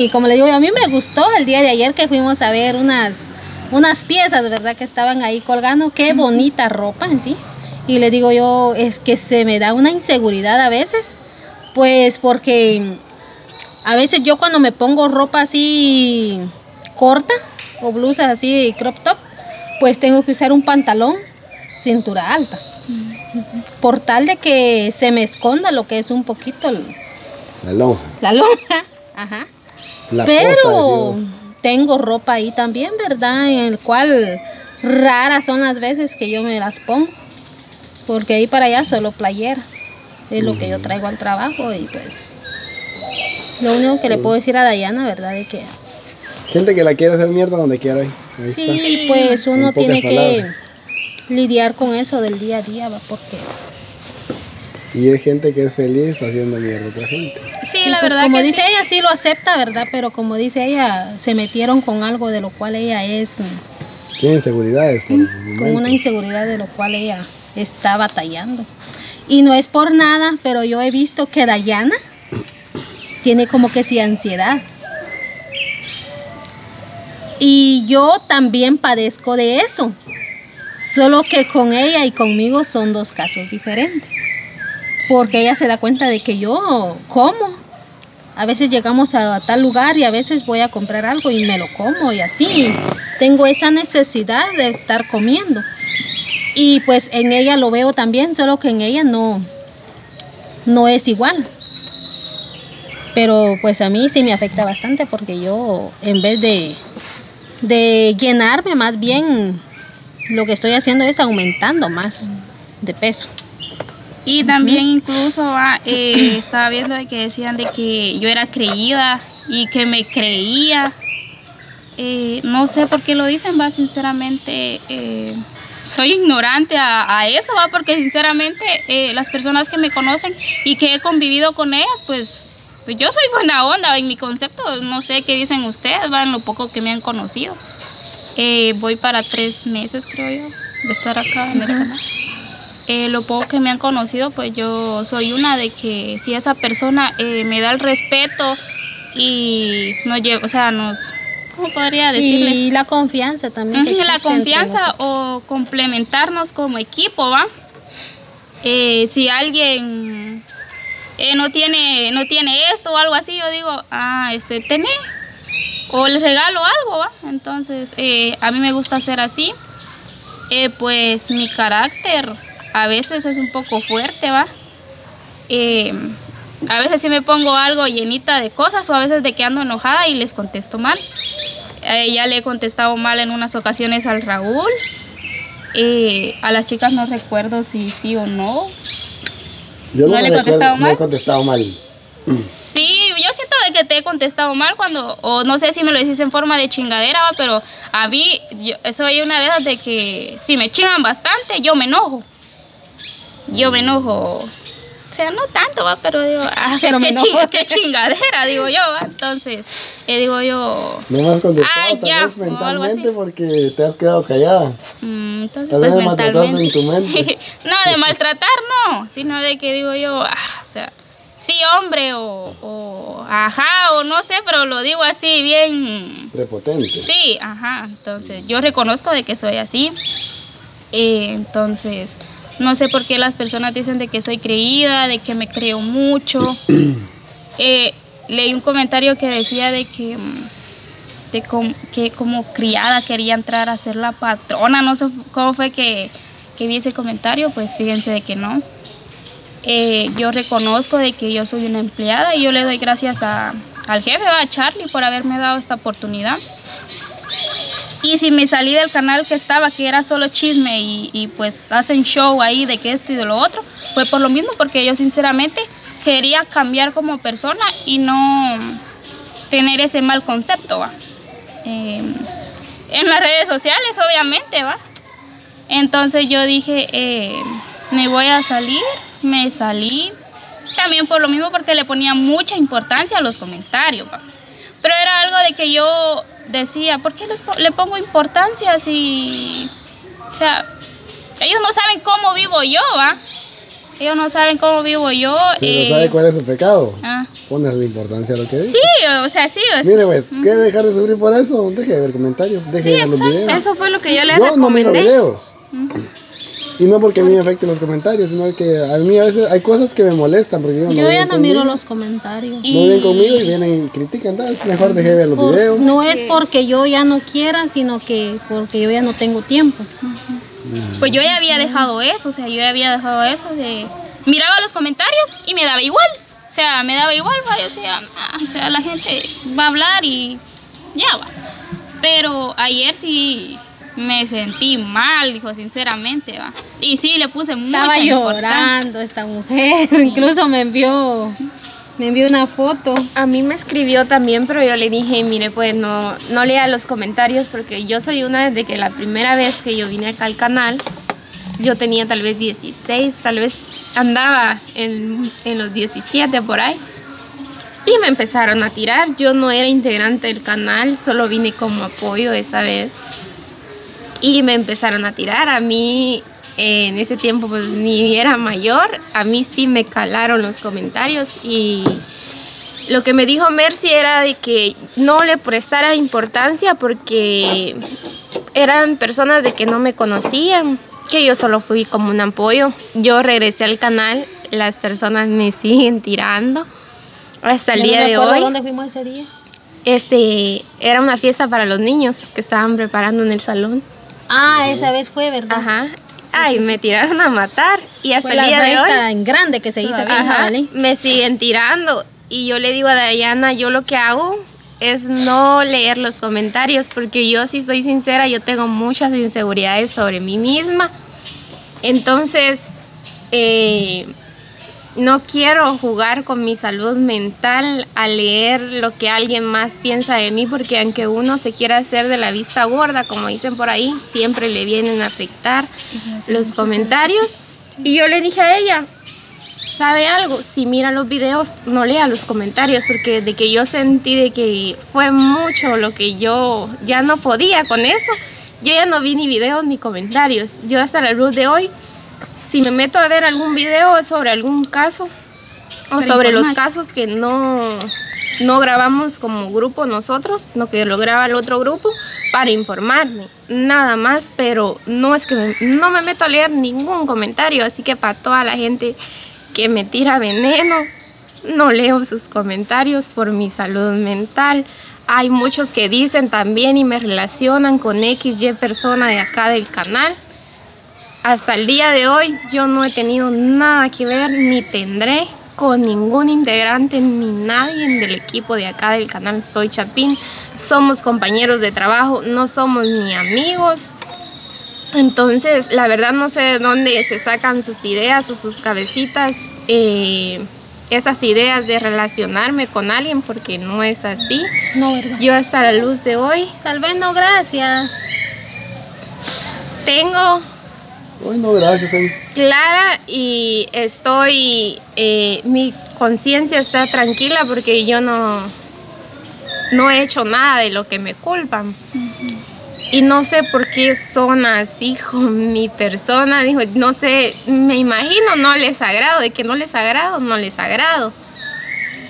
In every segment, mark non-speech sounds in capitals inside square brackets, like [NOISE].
Y como le digo, a mí me gustó el día de ayer que fuimos a ver unas, unas piezas, ¿verdad? Que estaban ahí colgando. Qué bonita ropa en sí. Y le digo yo, es que se me da una inseguridad a veces. Pues porque a veces yo cuando me pongo ropa así corta o blusas así de crop top, pues tengo que usar un pantalón cintura alta. Por tal de que se me esconda lo que es un poquito La lonja. la lonja. Ajá. La Pero tengo ropa ahí también, ¿verdad? En el cual raras son las veces que yo me las pongo. Porque ahí para allá solo playera. Es lo que yo traigo al trabajo y pues... Lo único que le puedo decir a Dayana, ¿verdad? De que Gente que la quiere hacer mierda donde quiera. Ahí, ahí está. sí, pues uno tiene que lidiar con eso del día a día, ¿va? Porque Y hay gente que es feliz haciendo mierda a otra gente. Sí, Pues verdad como que dice sí. ella, sí lo acepta, ¿verdad? Pero como dice ella, se metieron con algo de lo cual ella es... mm, Tienen inseguridades el con una inseguridad de lo cual ella está batallando. Y no es por nada, pero yo he visto que Dayana tiene como que sí ansiedad. Y yo también padezco de eso. Solo que con ella y conmigo son dos casos diferentes. Porque ella se da cuenta de que yo como. A veces llegamos a tal lugar y a veces voy a comprar algo y me lo como y así. Tengo esa necesidad de estar comiendo. Y pues en ella lo veo también, solo que en ella no, no es igual. Pero pues a mí sí me afecta bastante porque yo en vez de, de llenarme más bien lo que estoy haciendo es aumentando más de peso. Y también incluso ah, eh, [CLEARS THROAT] estaba viendo de que decían de que yo era creída y que me creía. Eh, no sé por qué lo dicen, va, sinceramente eh, soy ignorante a, a eso, va, porque sinceramente las personas que me conocen y que he convivido con ellas, pues, pues yo soy buena onda en mi concepto, no sé qué dicen ustedes, va, en lo poco que me han conocido. Voy para tres meses, creo yo, de estar acá en el canal eh, lo poco que me han conocido, pues yo soy una de que si esa persona eh, me da el respeto y nos lleva, o sea, nos, ¿cómo podría decirles? Y la confianza también. que la confianza o complementarnos como equipo, ¿va? Eh, si alguien eh, no tiene no tiene esto o algo así, yo digo, ah, este, tené o le regalo algo, ¿va? Entonces, eh, a mí me gusta ser así. Pues mi carácter a veces es un poco fuerte, ¿va? Eh, a veces sí me pongo algo llenita de cosas o a veces de que ando enojada y les contesto mal. Eh, ya le he contestado mal en unas ocasiones al Raúl. Eh, a las chicas no recuerdo si sí o no. Yo ¿No le he contestado No he mal? contestado mal. Sí, yo siento de que te he contestado mal cuando, o no sé si me lo decís en forma de chingadera, ¿va? pero a mí yo, soy una de esas de que si me chingan bastante, yo me enojo. Yo me enojo. O sea, no tanto, ¿va? pero digo, ah, [LAUGHS] Pero qué, chinga- qué chingadera, digo yo, ¿va? Entonces, eh, digo yo, No me has contestado Ah, tal ya, vez mentalmente porque te has quedado callada. mm, entonces Tal pues vez me maltrataste en mentalmente. tu mente. [LAUGHS] no, de maltratar no, sino de que digo yo, ah, o sea, sí, hombre, o, o ajá, o no sé, pero lo digo así bien. Prepotente. Sí, ajá. Entonces, yo reconozco de que soy así. Eh, entonces, no sé por qué las personas dicen de que soy creída, de que me creo mucho. [CLEARS THROAT] Eh, leí un comentario que decía de que, mm, de que como criada quería entrar a ser la patrona. No sé cómo fue que, que vi ese comentario, pues fíjense de que no. Eh, yo reconozco de que yo soy una empleada y yo le doy gracias a, al jefe, a Charlie, por haberme dado esta oportunidad. Y si me salí del canal que estaba, que era solo chisme y, y, pues hacen show ahí de que esto y de lo otro, fue por lo mismo, porque yo sinceramente quería cambiar como persona y no tener ese mal concepto, ¿va? Eh, en las redes sociales, obviamente, ¿va? Entonces yo dije, eh, me voy a salir, me salí, también por lo mismo porque le ponía mucha importancia a los comentarios, ¿va? Pero era algo de que yo decía, ¿por qué les po- le pongo importancia si, o sea, ellos no saben cómo vivo yo, ¿va? Ellos no saben cómo vivo yo. Pero eh, ¿sabe cuál es su pecado? ah. Ponerle importancia a lo que dice. Sí, o sea, sí. o sea, Mire, pues, ¿quiere dejar de sufrir por eso? Deje de ver comentarios, deje Sí, de ver los exacto. videos. Eso fue lo que yo le Yo no miro recomendé. Y no porque a mí me afecten los comentarios, sino que a mí a veces hay cosas que me molestan porque digo, Yo ya no miro los comentarios. No vienen conmigo y vienen y critican, entonces mejor dejé de ver los Por- videos. no es porque yo ya no quiera, sino que porque yo ya no tengo tiempo. Pues yo ya había dejado eso, o sea, yo ya había dejado eso de... Miraba los comentarios y me daba igual. O sea, me daba igual, va, yo decía, ah, o sea, la gente va a hablar y ya va. Pero ayer sí me sentí mal, dijo, sinceramente, va. Y sí, le puse mucha Estaba importancia. llorando esta mujer, [LAUGHS] incluso me envió, me envió una foto. A mí me escribió también, pero yo le dije, mire, pues no, no lea los comentarios porque yo soy una desde que la primera vez que yo vine acá al canal, yo tenía tal vez 16, tal vez andaba en, en los 17 por ahí. Y me empezaron a tirar. Yo no era integrante del canal, solo vine como apoyo esa vez. Y me empezaron a tirar. A mí eh, en ese tiempo pues ni era mayor. A mí sí me calaron los comentarios y lo que me dijo Mercy era de que no le prestara importancia porque eran personas de que no me conocían, que yo solo fui como un apoyo. Yo regresé al canal, las personas me [LAUGHS] siguen tirando hasta el Yo no día me de hoy. dónde fuimos ese día. Este era una fiesta para los niños que estaban preparando en el salón. Ah, esa vez fue, ¿verdad? Ajá. Ay, me tiraron a matar y hasta Fue el día de hoy. en grande que se hizo aquí Ajá, me siguen tirando y yo le digo a Dayana, yo lo que hago es no leer los comentarios porque yo si soy sincera, yo tengo muchas inseguridades sobre mí misma. Entonces, eh, no quiero jugar con mi salud mental a leer lo que alguien más piensa de mí porque aunque uno se quiera hacer de la vista gorda, como dicen por ahí, siempre le vienen a afectar los comentarios. Y yo le dije a ella, ¿sabe algo? Si mira los videos, no lea los comentarios, porque de que yo sentí de que fue mucho lo que yo ya no podía con eso, yo ya no vi ni videos ni comentarios. Yo hasta la luz de hoy, si me meto a ver algún video sobre algún caso o sobre los casos que no, no grabamos como grupo nosotros, no que lo graba el otro grupo, para informarme, nada más, pero no es que me- no me meto a leer ningún comentario, así que para toda la gente que me tira veneno, no leo sus comentarios por mi salud mental. Hay muchos que dicen también y me relacionan con XY persona de acá del canal. Hasta el día de hoy yo no he tenido nada que ver ni tendré con ningún integrante ni nadie del equipo de acá del canal Soy Chapín. Somos compañeros de trabajo, no somos ni amigos. Entonces, la verdad no sé de dónde se sacan sus ideas o sus cabecitas, eh, esas ideas de relacionarme con alguien, porque no es así. No, ¿verdad? Yo hasta la luz de hoy Tal vez no, gracias. tengo Ay, no, gracias. clara y estoy, eh, mi conciencia está tranquila porque yo no, no he hecho nada de lo que me culpan. Y no sé por qué son así con mi persona. Dijo, no sé, me imagino no les agrado, de que no les agrado, no les agrado.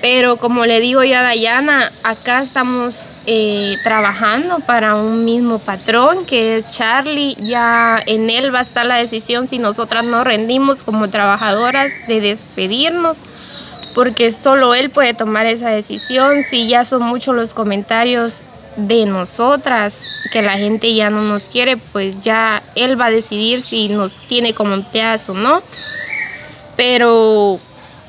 Pero como le digo yo a Dayana, acá estamos eh, trabajando para un mismo patrón que es Charlie. Ya en él va a estar la decisión si nosotras no rendimos como trabajadoras de despedirnos, porque solo él puede tomar esa decisión. Si ya son muchos los comentarios de nosotras, que la gente ya no nos quiere, pues ya él va a decidir si nos tiene como empleadas o no. Pero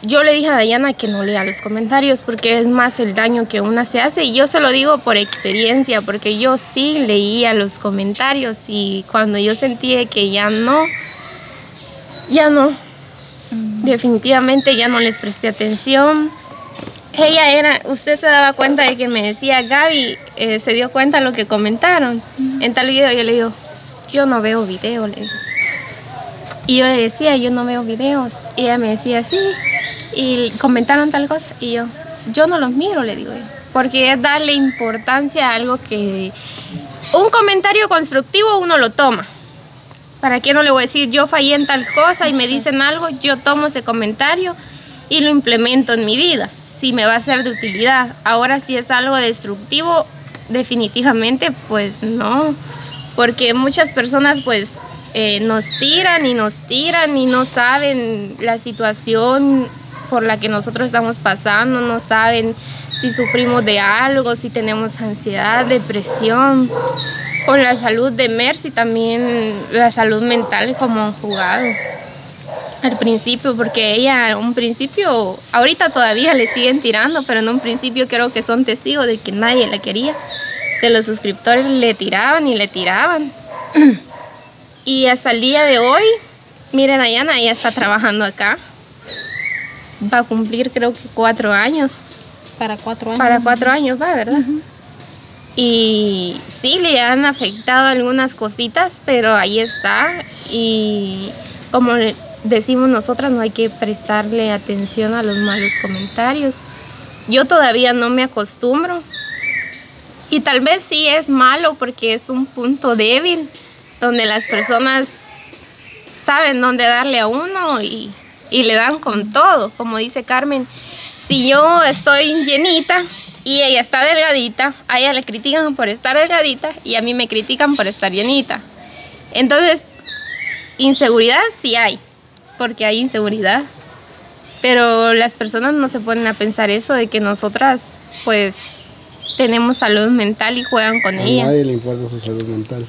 yo le dije a Dayana que no lea los comentarios porque es más el daño que una se hace y yo se lo digo por experiencia porque yo sí leía los comentarios y cuando yo sentí que ya no, ya no, definitivamente ya no les presté atención. Ella era, usted se daba cuenta de que me decía, Gaby, eh, se dio cuenta de lo que comentaron en tal video. Yo le digo, yo no veo video, le digo. Y yo le decía, yo no veo videos. Y ella me decía, sí. Y comentaron tal cosa. Y yo, yo no los miro, le digo yo. Porque es darle importancia a algo que... Un comentario constructivo uno lo toma. ¿Para qué no le voy a decir yo fallé en tal cosa y me dicen algo? Yo tomo ese comentario y lo implemento en mi vida, si me va a ser de utilidad. Ahora si es algo destructivo, definitivamente pues no, porque muchas personas pues eh, nos tiran y nos tiran y no saben la situación por la que nosotros estamos pasando, no saben si sufrimos de algo, si tenemos ansiedad, depresión. Con la salud de Mercy también la salud mental como han jugado al principio, porque ella un principio, ahorita todavía le siguen tirando, pero en un principio creo que son testigos de que nadie la quería, que los suscriptores le tiraban y le tiraban. [CLEARS THROAT] Y hasta el día de hoy, miren, Ayana, ella está trabajando acá. Va a cumplir creo que cuatro años. Para cuatro años. Para cuatro años va, ¿verdad? Y sí, le han afectado algunas cositas, pero ahí está. Y como decimos nosotras, no hay que prestarle atención a los malos comentarios. Yo todavía no me acostumbro. Y tal vez sí es malo porque es un punto débil donde las personas saben dónde darle a uno y, y le dan con todo. Como dice Carmen, si yo estoy llenita y ella está delgadita, a ella le critican por estar delgadita y a mí me critican por estar llenita. Entonces, inseguridad sí hay, porque hay inseguridad. Pero las personas no se ponen a pensar eso de que nosotras pues tenemos salud mental y juegan con A ella. nadie le importa su salud mental.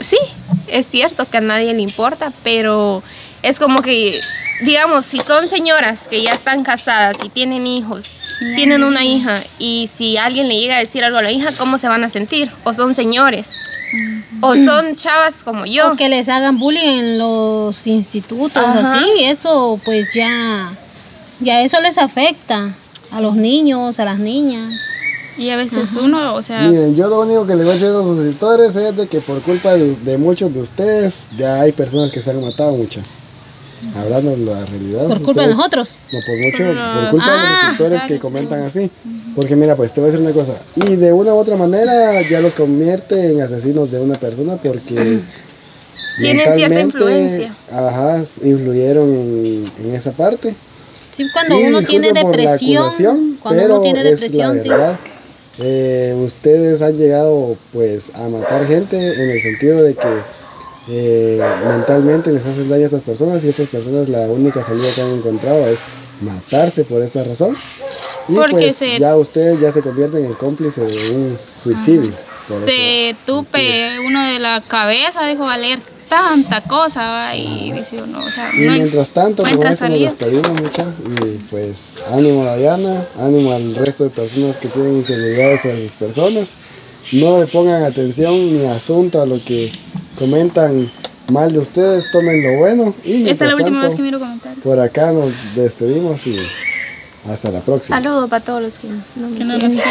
Sí, es cierto que a nadie le importa, pero es como que, digamos, si son señoras que ya están casadas y tienen hijos, tienen una hija, y si alguien le llega a decir algo a la hija, ¿cómo se van a sentir? O son señores, o son chavas como yo. O que les hagan bullying en los institutos, Ajá. así, eso pues ya, ya eso les afecta a los niños, a las niñas. Y a veces uno, o sea, Miren, yo lo único que le voy a decir a los suscriptores es de que por culpa de, de muchos de ustedes ya hay personas que se han matado mucho. Hablando de la realidad. Por culpa de nosotros. No, por mucho, Por culpa de los Ah, suscriptores claro, que sí. comentan así. Porque mira, pues te voy a decir una cosa. Y de una u otra manera ya los convierte en asesinos de una persona porque... [CLEARS THROAT] Tienen cierta influencia. Ajá, influyeron en, en esa parte. Sí, cuando Sí, uno tiene depresión, cuando uno tiene depresión, sí. Eh, ustedes han llegado pues a matar gente en el sentido de que eh, mentalmente les hacen daño a estas personas y estas personas la única salida que han encontrado es matarse por esa razón. Y Porque pues se- ya ustedes ya se convierten en cómplices de un suicidio. se eso. tupe uno de la cabeza, dijo valer tanta cosa, va, y dice uno, o sea, Y no mientras tanto, encuentra esto nos despedimos mucha y pues ánimo a Diana, ánimo al resto de personas que tienen inseguridades a sus personas. No le pongan atención ni asunto a lo que comentan mal de ustedes, tomen lo bueno. Y Esta es la mientras última vez tanto, que miro comentarios. Por acá nos despedimos y hasta la próxima. Saludos para todos los que no Que nos